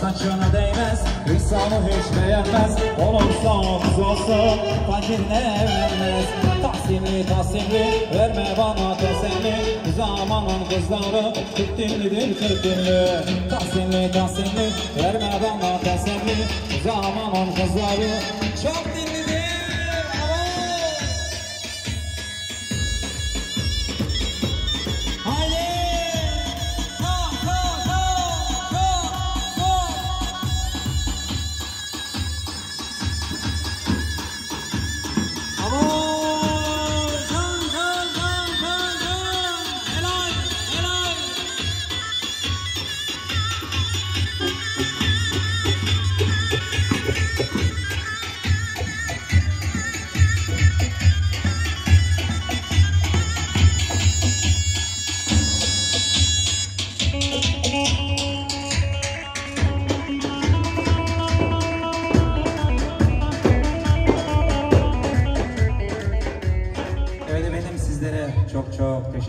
saçına değmez İnsanı hiç beğenmez. Olursa omuz olsun Fakirle evlenmez Tahsinli tahsinli Verme bana teselli Zamanın kızları Kırk dinlidir kırk dinli Tahsinli tahsinli Verme bana teselli Zamanın kızları Çok dinlidir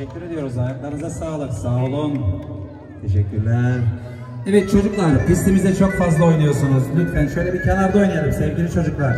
teşekkür ediyoruz. Ayaklarınıza sağlık. Sağ olun. Teşekkürler. Evet çocuklar pistimizde çok fazla oynuyorsunuz. Lütfen şöyle bir kenarda oynayalım sevgili çocuklar.